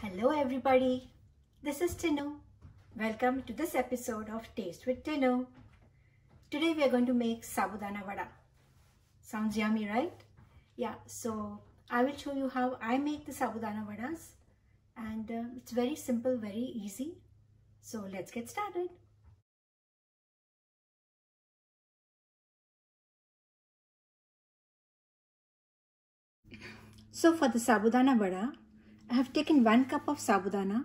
Hello everybody, this is Tinnu. Welcome to this episode of Taste with Tinnu. Today we are going to make sabudana vada. Sounds yummy, right? Yeah, so I will show you how I make the sabudana vadas and uh, it's very simple, very easy. So let's get started. So for the sabudana vada, I have taken one cup of sabudana.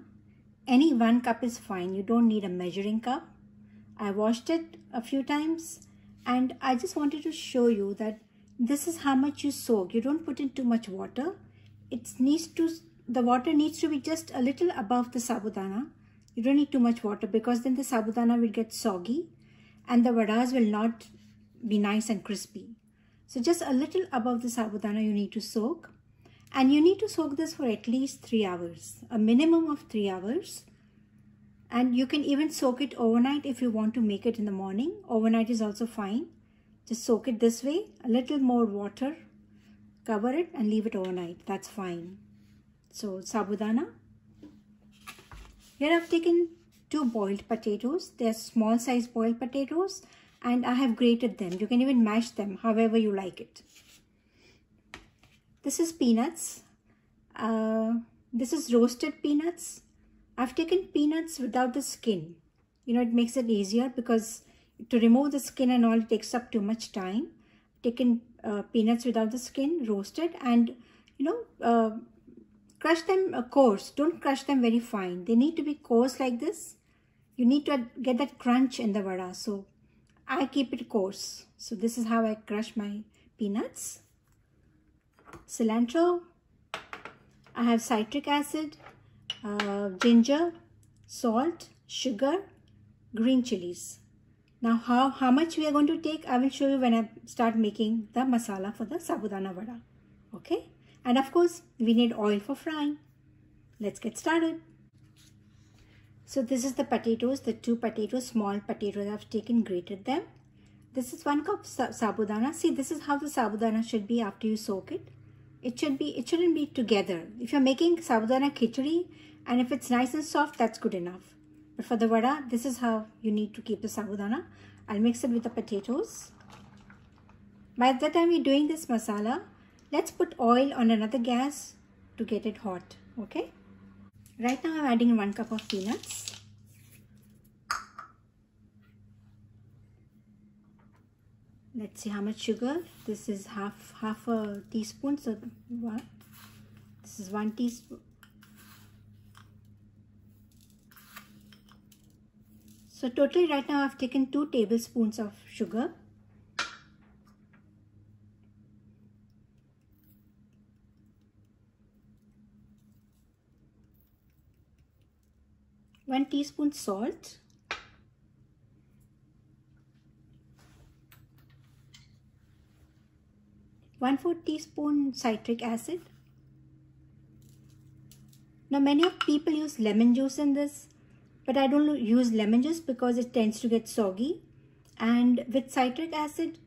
Any one cup is fine. You don't need a measuring cup. I washed it a few times and I just wanted to show you that this is how much you soak. You don't put in too much water. It needs to, the water needs to be just a little above the sabudana. You don't need too much water because then the sabudana will get soggy and the vadas will not be nice and crispy. So just a little above the sabudana you need to soak and you need to soak this for at least three hours, a minimum of three hours. And you can even soak it overnight if you want to make it in the morning. Overnight is also fine. Just soak it this way, a little more water, cover it and leave it overnight. That's fine. So sabudana. Here I've taken two boiled potatoes. They're small size boiled potatoes and I have grated them. You can even mash them however you like it. This is peanuts. Uh, this is roasted peanuts. I've taken peanuts without the skin. You know, it makes it easier because to remove the skin and all it takes up too much time. Taken uh, peanuts without the skin, roasted and, you know, uh, crush them uh, coarse. Don't crush them very fine. They need to be coarse like this. You need to get that crunch in the vada. So I keep it coarse. So this is how I crush my peanuts cilantro, I have citric acid, uh, ginger, salt, sugar, green chilies. Now how, how much we are going to take, I will show you when I start making the masala for the sabudana vada. Okay. And of course, we need oil for frying. Let's get started. So this is the potatoes, the two potatoes, small potatoes I've taken, grated them. This is one cup sabudana. See, this is how the sabudana should be after you soak it it should be it shouldn't be together. If you're making sabudana khichdi and if it's nice and soft that's good enough. But for the vada this is how you need to keep the sabudana i'll mix it with the potatoes. By the time we're doing this masala let's put oil on another gas to get it hot okay? Right now i'm adding one cup of peanuts let's see how much sugar. This is half half a teaspoon so what? This is one teaspoon. So totally right now I've taken two tablespoons of sugar. One teaspoon salt 1 4 teaspoon citric acid. Now many of people use lemon juice in this, but I don't use lemon juice because it tends to get soggy. And with citric acid,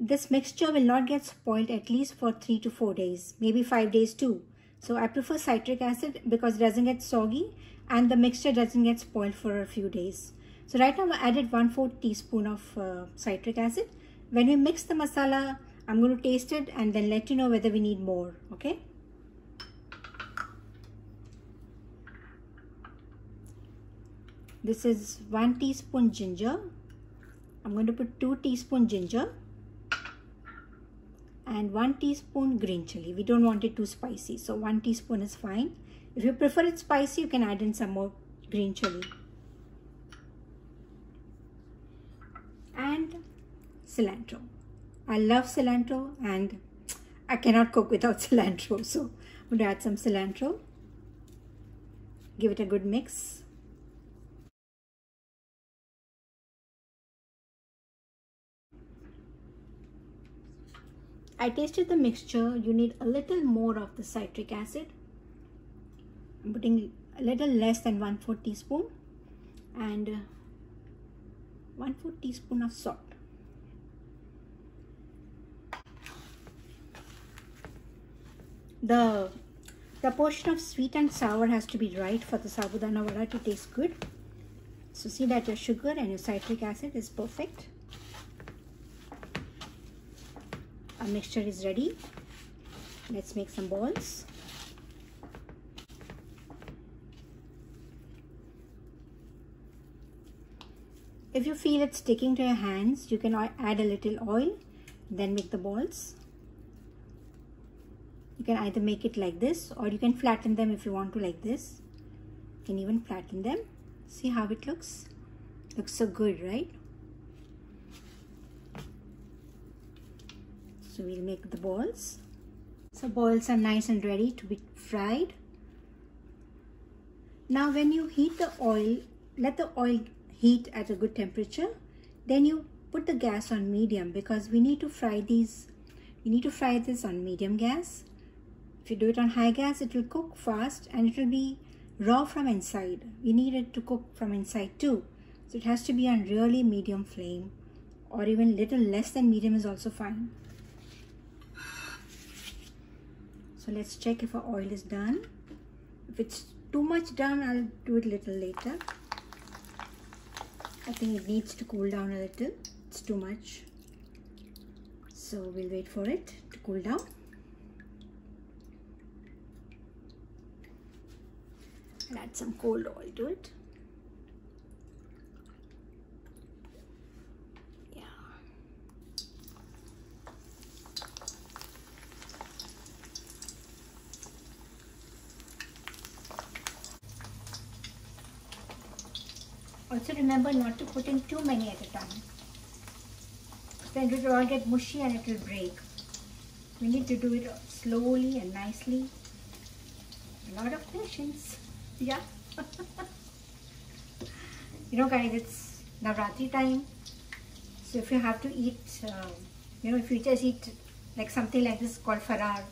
this mixture will not get spoiled at least for 3 to 4 days, maybe 5 days too. So I prefer citric acid because it doesn't get soggy and the mixture doesn't get spoiled for a few days. So right now I added 1 4 teaspoon of uh, citric acid. When we mix the masala I'm going to taste it and then let you know whether we need more, okay? This is 1 teaspoon ginger. I'm going to put 2 teaspoon ginger and 1 teaspoon green chili. We don't want it too spicy, so 1 teaspoon is fine. If you prefer it spicy, you can add in some more green chili. And cilantro. I love cilantro and I cannot cook without cilantro. So I'm going to add some cilantro. Give it a good mix. I tasted the mixture. You need a little more of the citric acid. I'm putting a little less than 1 4 teaspoon and uh, 1 4 teaspoon of salt. The proportion of sweet and sour has to be right for the sabudana vada to taste good. So see that your sugar and your citric acid is perfect. Our mixture is ready. Let's make some balls. If you feel it sticking to your hands, you can add a little oil, then make the balls. You can either make it like this or you can flatten them if you want to like this. You can even flatten them. See how it looks? Looks so good, right? So we'll make the balls. So balls are nice and ready to be fried. Now when you heat the oil, let the oil heat at a good temperature then you put the gas on medium because we need to fry these you need to fry this on medium gas if you do it on high gas it will cook fast and it will be raw from inside we need it to cook from inside too so it has to be on really medium flame or even little less than medium is also fine so let's check if our oil is done if it's too much done I'll do it a little later I think it needs to cool down a little. It's too much. So we'll wait for it to cool down. And add some cold oil to it. Yeah. Also remember not to put in too many at a time. Then it will all get mushy and it will break. We need to do it slowly and nicely. A lot of patience. Yeah. you know guys, it's Navratri time. So if you have to eat, uh, you know, if you just eat like something like this called farar,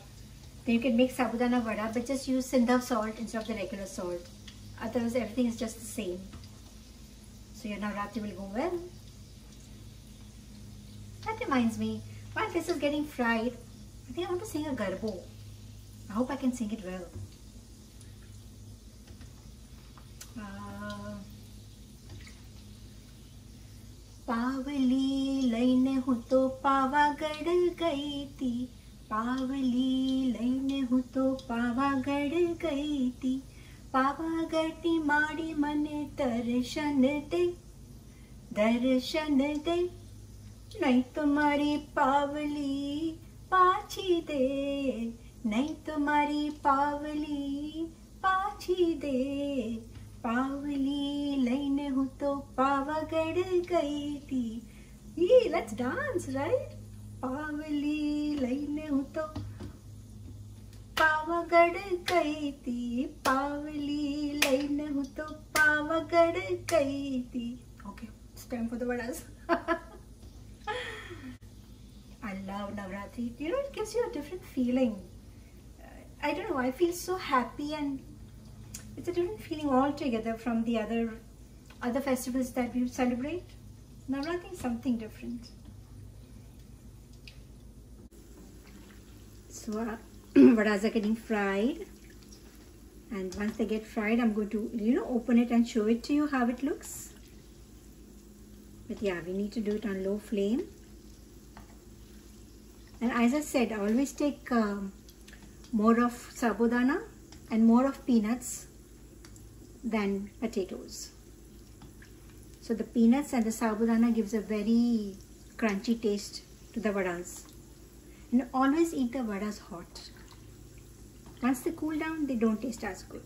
then you can make sabudana vada, but just use sindhav salt instead of the regular salt. Otherwise, everything is just the same. So your Navratri will go well. That reminds me, while this is getting fried, I think I want to sing a garbo. I hope I can sing it well. પાવલી લઈને હું તો પાવાગઢ ગઈ હતી પાવલી લઈને હું તો પાવાગઢ ગઈ હતી પાવાગઢની માડી મને દર્શન દે દર્શન દે નહીં તો મારી પાવલી પાછી દે નહીં તો મારી પાવલી પાછી દે पावली लैने हूँ तो पावागढ़ गई थी ये लेट्स डांस राइट पावली लैने हूँ तो पावागढ़ गई थी पावली लैने हूँ तो पावागढ़ गई थी okay it's time for the I love Navratri. You know, it gives you a different feeling. I don't know, I feel so happy and it's a different feeling altogether from the other other festivals that we celebrate. Navratri is something different. So uh, vadas are getting fried and once they get fried I'm going to you know open it and show it to you how it looks. But yeah, we need to do it on low flame. And as I said, I always take um, more of sabudana and more of peanuts than potatoes. So the peanuts and the sabudana gives a very crunchy taste to the vadas. And always eat the vadas hot. Once they cool down, they don't taste as good.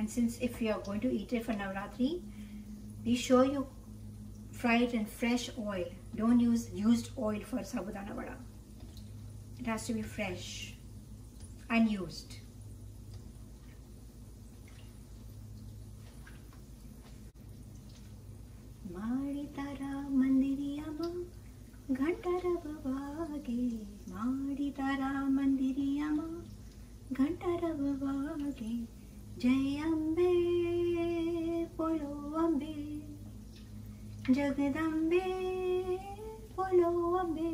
and since if you are going to eat it for Navratri, be sure you fry it in fresh oil. Don't use used oil for sabudana vada. It has to be fresh, unused. ಮಾಡಿದರ ಮಂದಿರಿಯಮ ಘಂಟರ ಬವಾಗೆ ಮಾಡಿದರ ಮಂದಿರಿಯಮ जयम्बे बोलो अंबे जगदम्बे बोलो अम्बे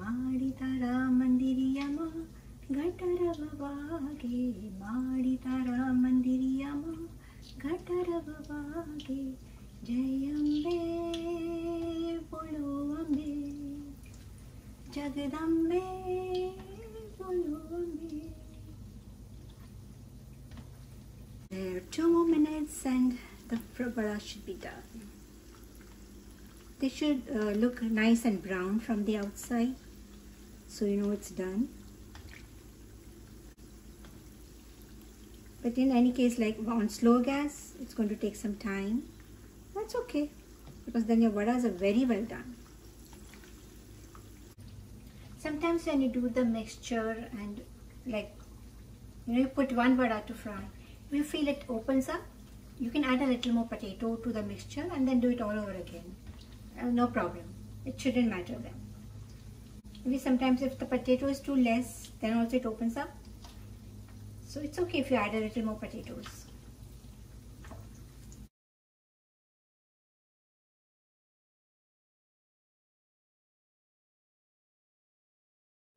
माड़ी तारा मंदिरिया माँ घटरव बागे माड़ी तारा मंदिरिया माँ घटरव बागे जय अम्बे बोलो अंबे जगदम्बे बोलो Ambe and the prabara should be done. They should uh, look nice and brown from the outside so you know it's done. But in any case, like on slow gas, it's going to take some time. That's okay because then your vadas are very well done. Sometimes when you do the mixture and like you know you put one vada to fry, you feel it opens up, you can add a little more potato to the mixture and then do it all over again. Uh, no problem. It shouldn't matter then. Maybe sometimes if the potato is too less, then also it opens up. So it's okay if you add a little more potatoes.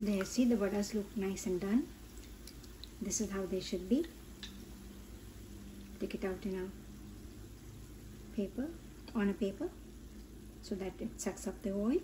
There, see the vadas look nice and done. This is how they should be. Take it out in a paper, on a paper, so that it sucks up the oil.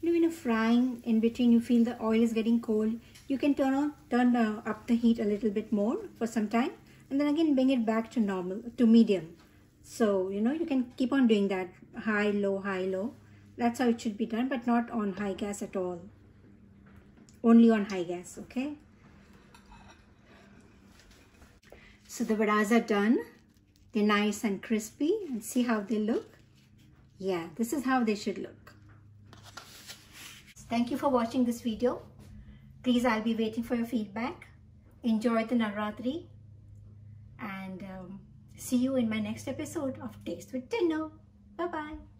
You know, when you're frying, in between you feel the oil is getting cold, you can turn on, turn up the heat a little bit more for some time, and then again bring it back to normal, to medium. So, you know, you can keep on doing that, high, low, high, low. That's how it should be done, but not on high gas at all. Only on high gas, okay? So the vadas are done. They're nice and crispy and see how they look. Yeah, this is how they should look. Thank you for watching this video. Please, I'll be waiting for your feedback. Enjoy the Navratri and um, see you in my next episode of Taste with Tinnu. Bye-bye.